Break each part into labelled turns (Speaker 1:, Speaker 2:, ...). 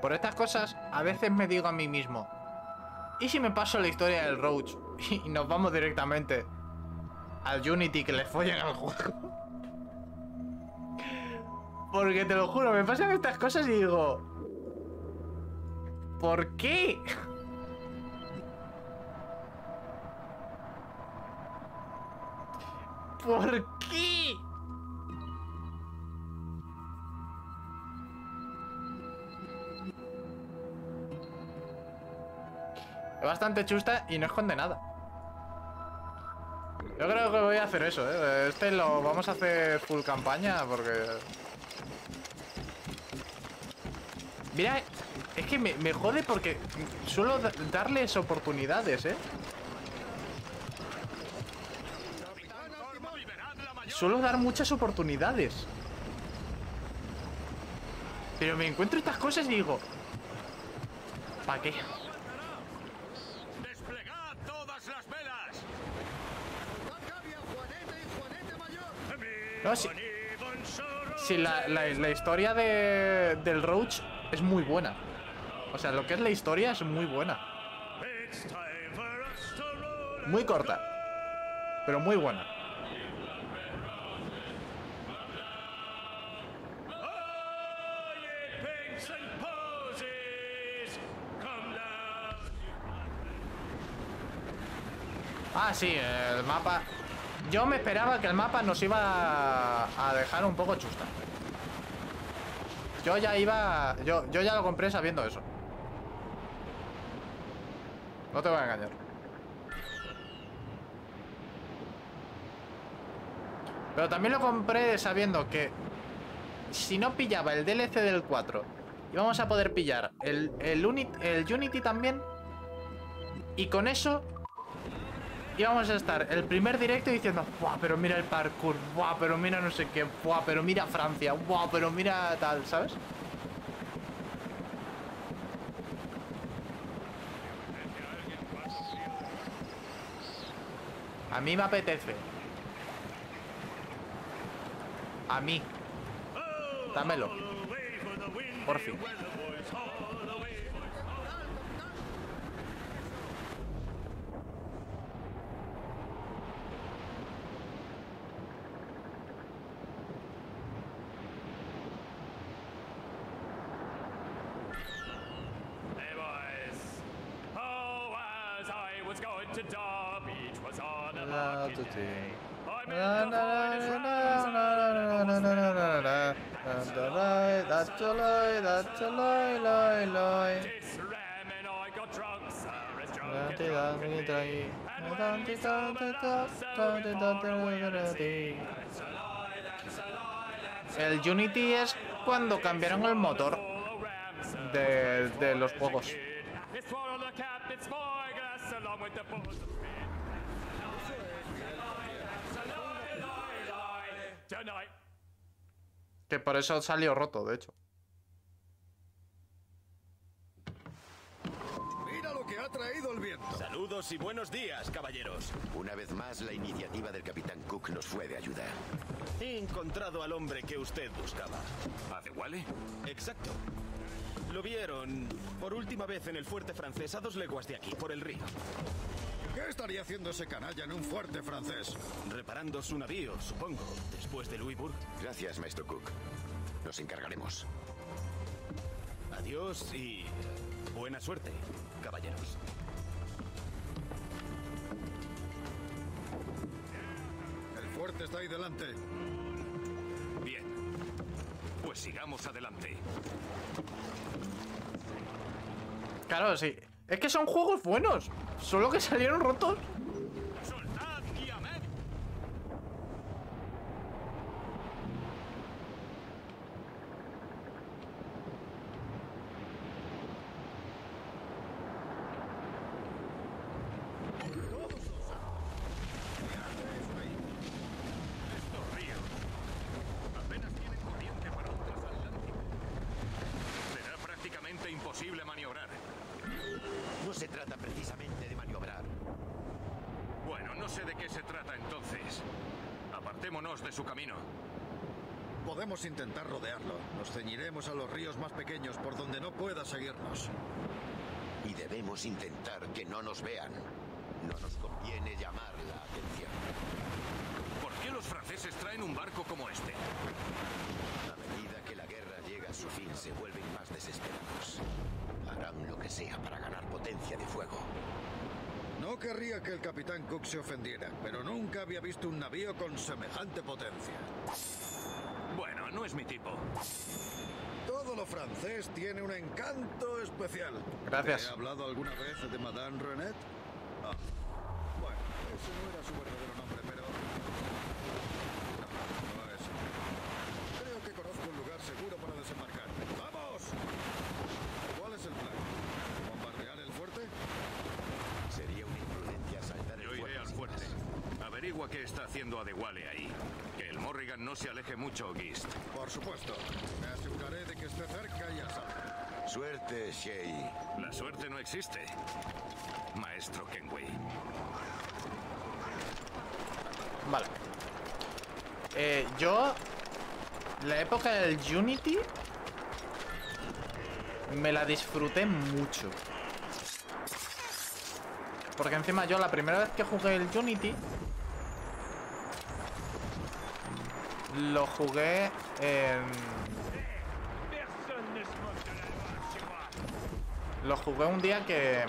Speaker 1: Por estas cosas, a veces me digo a mí mismo, ¿y si me paso la historia del Roach y nos vamos directamente al Unity que le follen al juego? Porque te lo juro, me pasan estas cosas y digo, ¿por qué? ¿Por Es bastante chusta y no esconde nada. Yo creo que voy a hacer eso, ¿eh? Este lo vamos a hacer full campaña porque... Mira, es que me, me jode porque suelo da- darles oportunidades, ¿eh? Suelo dar muchas oportunidades. Pero me encuentro estas cosas y digo... ¿Para qué? No, sí. Sí, la, la- la historia de, del Roach es muy buena. O sea, lo que es la historia es muy buena. Muy corta. Pero muy buena. Ah, sí, el mapa... Yo me esperaba que el mapa nos iba a, dejar un poco chusta. Yo ya iba... Yo, yo ya lo compré sabiendo eso. No te voy a engañar. Pero también lo compré sabiendo que si no pillaba el DLC del 4, íbamos a poder pillar el, el, Uni- el Unity también. Y con eso íbamos a estar el primer directo diciendo, ¡buah, pero mira el parkour! ¡buah, pero mira no sé qué! ¡buah, pero mira Francia! ¡buah, pero mira tal! ¿Sabes? A mí me apetece. A mí. Dámelo. Por fin. El Unity es cuando cambiaron el motor de, de los juegos. Que por eso salió roto, de hecho.
Speaker 2: Mira lo que ha traído el viento.
Speaker 3: Saludos y buenos días, caballeros.
Speaker 4: Una vez más, la iniciativa del Capitán Cook nos fue de ayuda.
Speaker 3: He encontrado al hombre que usted buscaba.
Speaker 5: ¿A de Wally?
Speaker 3: Exacto. Lo vieron por última vez en el fuerte francés a dos leguas de aquí, por el río.
Speaker 2: ¿Qué estaría haciendo ese canalla en un fuerte francés?
Speaker 3: Reparando su navío, supongo, después de Louisbourg.
Speaker 4: Gracias, maestro Cook. Nos encargaremos.
Speaker 3: Adiós y buena suerte, caballeros.
Speaker 2: El fuerte está ahí delante.
Speaker 5: Bien. Pues sigamos adelante.
Speaker 1: Claro, sí. Es que son juegos buenos. Solo que salieron rotos.
Speaker 5: ¡Soltad y amed! Estos ríos apenas tienen corriente para un transatlántico. Será prácticamente imposible maniobrar.
Speaker 4: No se trata precisamente de maniobrar.
Speaker 5: Bueno, no sé de qué se trata entonces. Apartémonos de su camino.
Speaker 4: Podemos
Speaker 2: intentar rodearlo. Nos ceñiremos a los ríos más pequeños por donde no pueda seguirnos.
Speaker 4: Y debemos intentar que no nos vean. No nos conviene llamar la atención.
Speaker 5: ¿Por qué los franceses traen un barco como este?
Speaker 4: A medida que la guerra llega a su fin, se vuelven más desesperados. Harán lo que sea para ganar potencia de fuego.
Speaker 2: No querría que el capitán Cook se ofendiera, pero nunca había visto un navío con semejante potencia.
Speaker 5: No es mi tipo.
Speaker 2: Todo lo francés tiene un encanto especial.
Speaker 1: Gracias.
Speaker 2: ¿He hablado alguna vez de Madame Renet? Ah, bueno, ese no era su verdadero nombre, pero... No, no es. Creo que conozco un lugar seguro para desembarcar. ¡Vamos! ¿Cuál es el plan? ¿Bombardear el fuerte?
Speaker 4: Sería una imprudencia saltar el
Speaker 5: Yo iré al fuerte. Averigua qué está haciendo Adewale ahí. Morrigan no se aleje mucho, Gist.
Speaker 2: Por supuesto. Me aseguraré de que esté cerca y a salvo.
Speaker 4: Suerte, Shay.
Speaker 5: La suerte no existe. Maestro Kenway.
Speaker 1: Vale. Eh, yo... La época del Unity... Me la disfruté mucho. Porque encima yo la primera vez que jugué el Unity... Lo jugué en... Lo jugué un día que...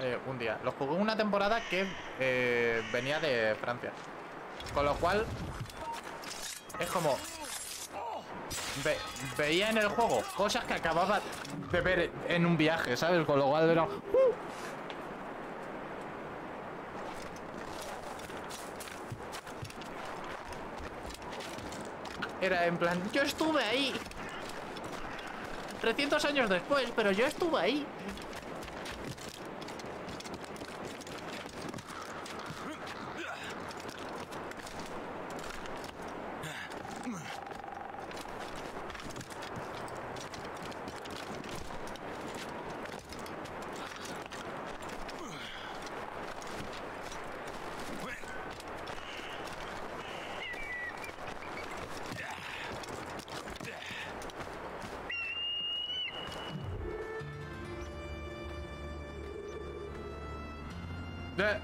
Speaker 1: eh, un día. Lo jugué una temporada que eh, venía de Francia. Con lo cual... Es como... ve- veía en el juego cosas que acababa de ver en un viaje, ¿sabes? Con lo cual era... ¡uh! Era en plan, yo estuve ahí. 300 años después, pero yo estuve ahí. De-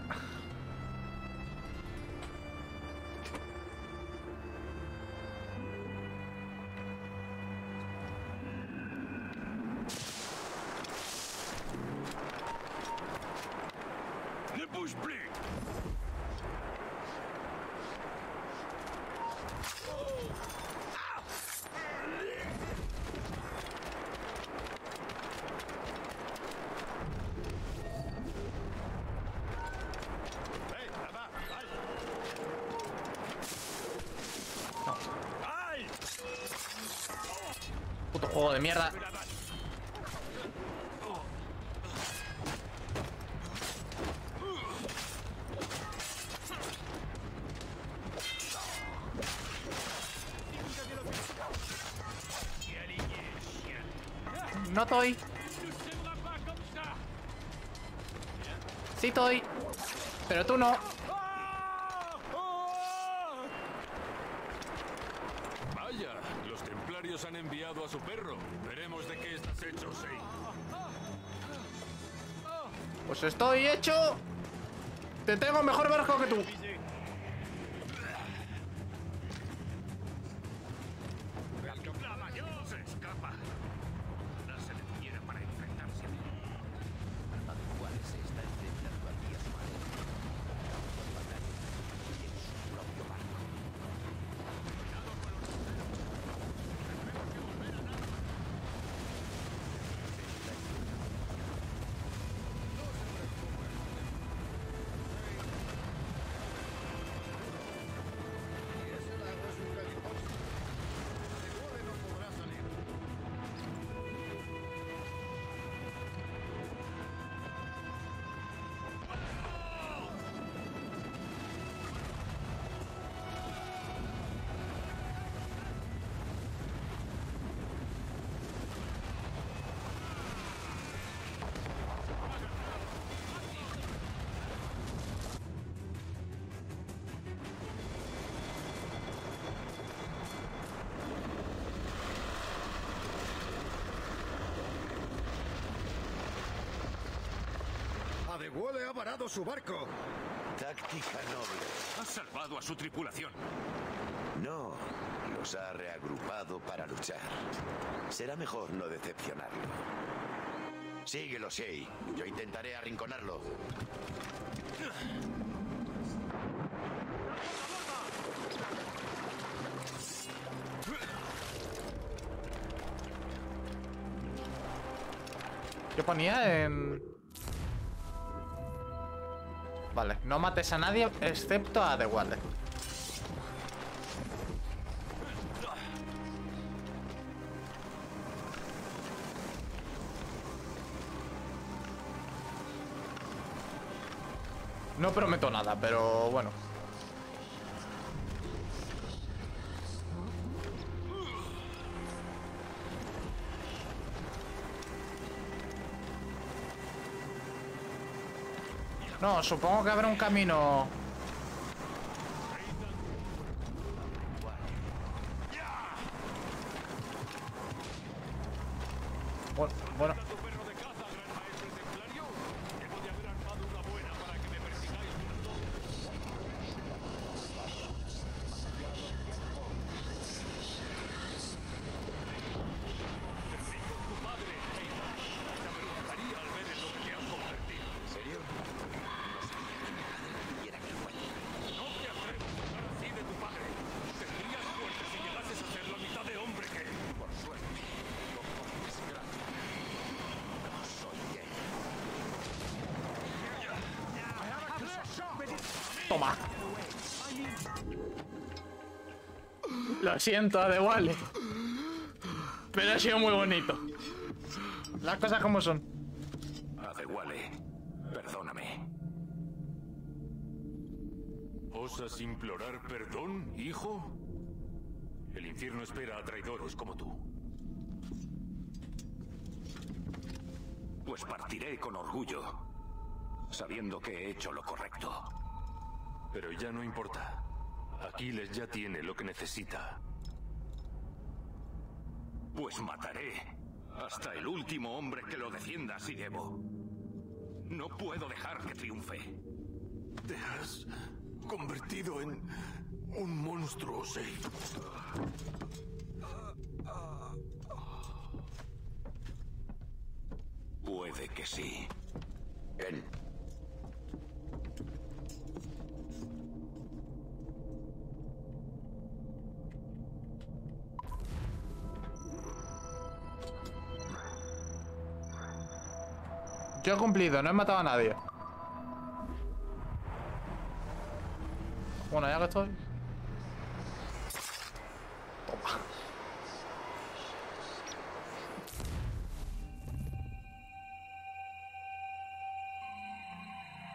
Speaker 1: juego de mierda. No estoy. Sí estoy. Pero tú no.
Speaker 5: Los templarios han enviado a su perro. Veremos de qué estás hecho, Sei.
Speaker 1: Pues estoy hecho. Te tengo mejor barco que tú.
Speaker 2: De Wole ha varado su barco.
Speaker 4: Táctica noble.
Speaker 5: Has salvado a su tripulación.
Speaker 4: No, los ha reagrupado para luchar. Será mejor no decepcionarlo. Síguelo, Shay. Yo intentaré arrinconarlo.
Speaker 1: ¿Qué ponía en...? Vale, no mates a nadie excepto a The Walder. No prometo nada, pero bueno. No, supongo que habrá un camino. Bueno, bueno.
Speaker 6: Tu perro de caza, gran maestre templario. Debo de haber armado una buena para que me persigáis los dos. Terminé con tu padre, Heida. Te avergonzaría al ver en lo que te has convertido.
Speaker 4: ¿En serio? No sabía que mi padre viviera en el fuelle.
Speaker 6: No te atrevas a hablar así de tu padre. Tendrías suerte si llegases a ser la mitad de hombre que...
Speaker 4: Por suerte. O por desgracia. No soy gay.
Speaker 1: Toma. Lo siento, de. Pero ha sido muy bonito. Las cosas como son.
Speaker 5: Adewale, perdóname. ¿Osas implorar perdón, hijo? El infierno espera a traidores como tú. Pues partiré con orgullo, sabiendo que he hecho lo correcto. Pero ya no importa. Aquiles ya tiene lo que necesita. Pues mataré hasta el último hombre que lo defienda si debo. No puedo dejar que triunfe.
Speaker 7: Te has convertido en un monstruo, Sei.
Speaker 5: Puede que sí.
Speaker 4: Ven.
Speaker 1: Yo he cumplido, no he matado a nadie. Bueno, ya que estoy. Toma.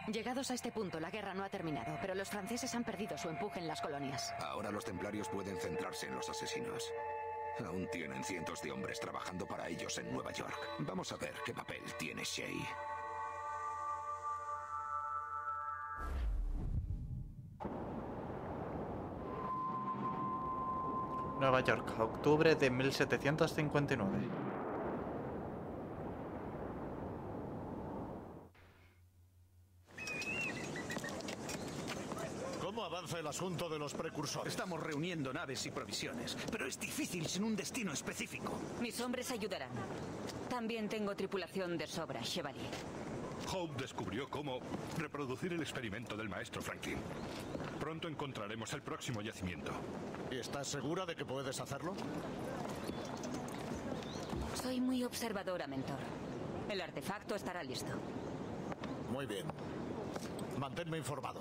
Speaker 8: Llegados a este punto, la guerra no ha terminado, pero los franceses han perdido su empuje en las colonias.
Speaker 9: Ahora los templarios pueden centrarse en los asesinos. Aún tienen cientos de hombres trabajando para ellos en Nueva York. Vamos a ver qué papel tiene Shay.
Speaker 1: Nueva York, octubre de 1759.
Speaker 10: ¿Cómo avanza el asunto de los precursores?
Speaker 3: Estamos reuniendo naves y provisiones, pero es difícil sin un destino específico.
Speaker 8: Mis hombres ayudarán. También tengo tripulación de sobra, Chevalier.
Speaker 7: Hope descubrió cómo reproducir el experimento del maestro Franklin. Pronto encontraremos el próximo yacimiento.
Speaker 10: ¿Y estás segura de que puedes hacerlo?
Speaker 8: Soy muy observadora, mentor. El artefacto estará listo.
Speaker 10: Muy bien. Manténme informado.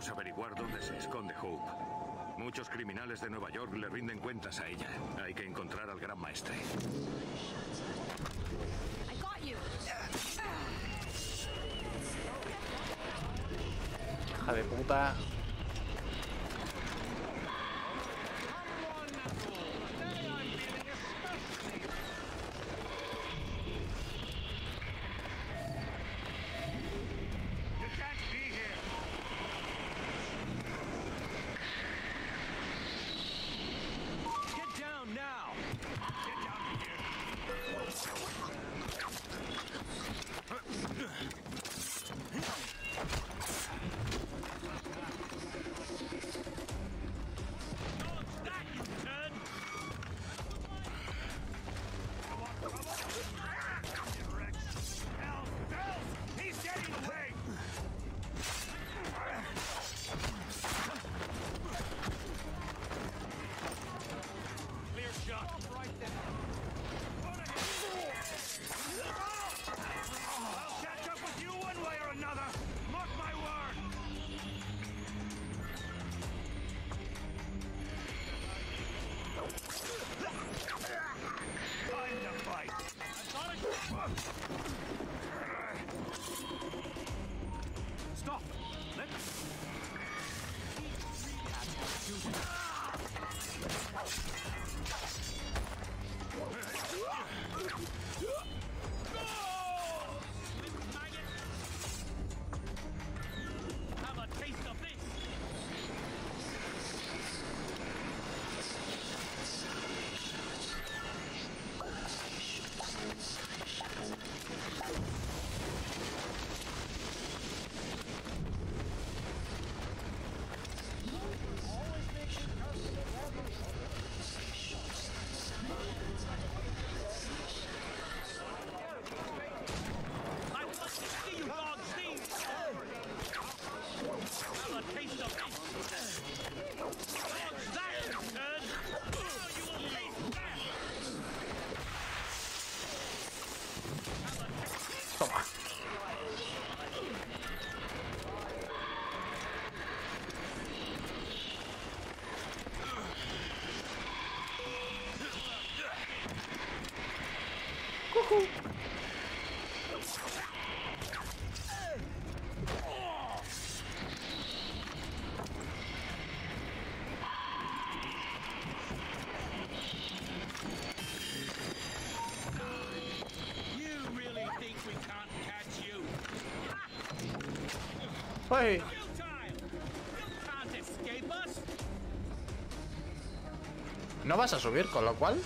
Speaker 5: Debemos averiguar dónde se esconde Hope. Muchos criminales de Nueva York le rinden cuentas a ella. Hay que encontrar al gran maestre.
Speaker 1: Hija de puta. No vas a subir, con lo cual...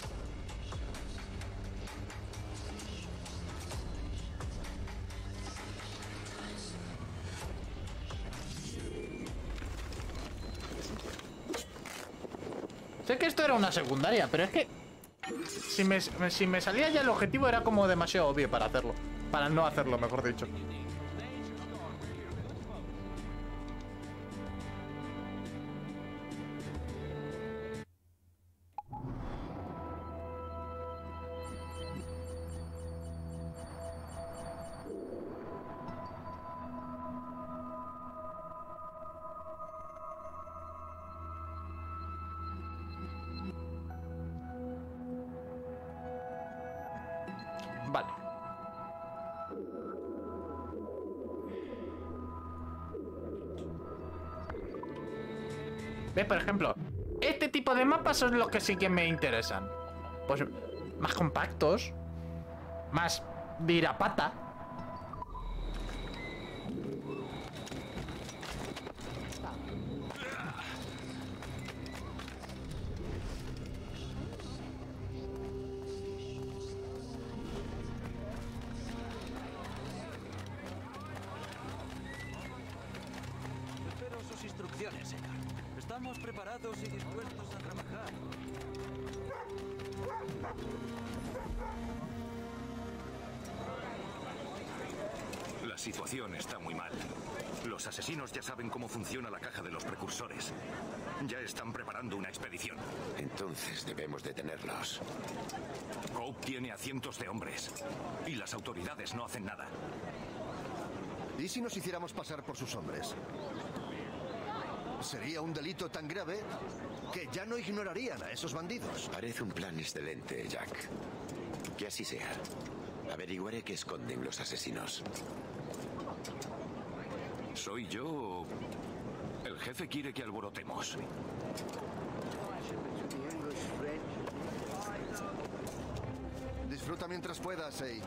Speaker 1: Sé que esto era una secundaria, pero es que... Si me, si me salía ya el objetivo era como demasiado obvio para hacerlo. Para no hacerlo, mejor dicho. ¿Ves? Por ejemplo, este tipo de mapas son los que sí que me interesan. Pues más compactos, más virapata.
Speaker 11: Espero Y dispuestos a trabajar.
Speaker 5: La situación está muy mal. Los asesinos ya saben cómo funciona la caja de los precursores. Ya están preparando una expedición.
Speaker 4: Entonces debemos detenerlos.
Speaker 5: Cope tiene a cientos de hombres. Y las autoridades no hacen nada.
Speaker 12: ¿Y si nos hiciéramos pasar por sus hombres? Sería un delito tan grave que ya no ignorarían a esos bandidos.
Speaker 4: Parece un plan excelente, Jack. Que así sea. Averiguaré qué esconden los asesinos.
Speaker 5: ¿Soy yo o el jefe quiere que alborotemos?
Speaker 12: Disfruta mientras puedas, Sei.